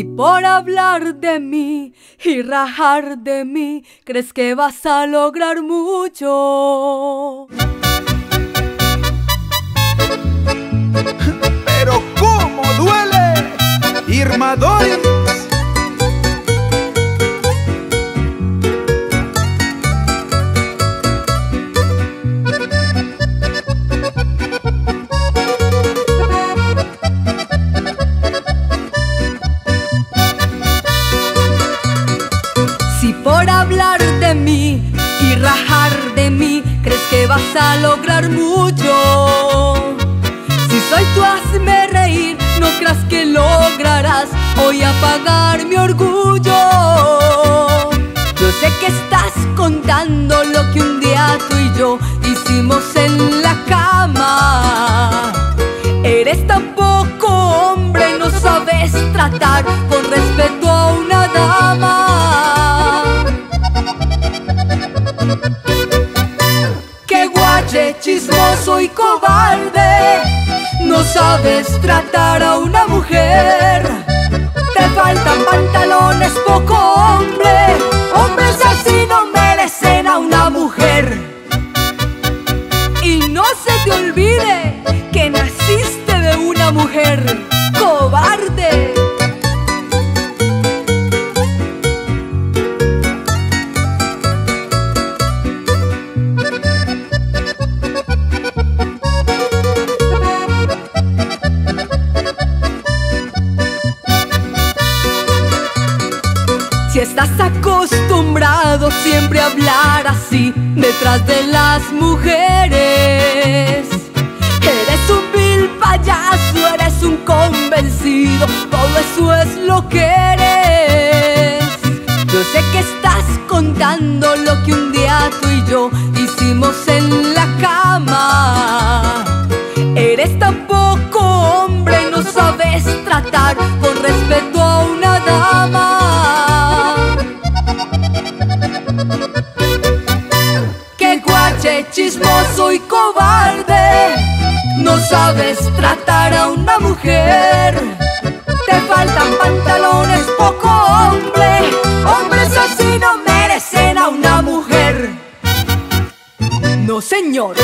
por hablar de mí y rajar de mí crees que vas a lograr mucho. Pero cómo duele, Irma vas a lograr mucho. Si soy tú, hazme reír, no creas que lograrás hoy apagar mi orgullo. Yo sé que estás contando lo que un día tú y yo hicimos en la cama. Eres tan chismoso y cobarde. No sabes tratar a una mujer. Estás acostumbrado siempre a hablar así detrás de las mujeres. Eres un vil payaso, eres un convencido, todo eso es lo que eres. Yo sé que estás contando lo que un día tú y yo hicimos en la chismoso y cobarde. No sabes tratar a una mujer. Te faltan pantalones, poco hombre. Hombres así no merecen a una mujer. No, señor.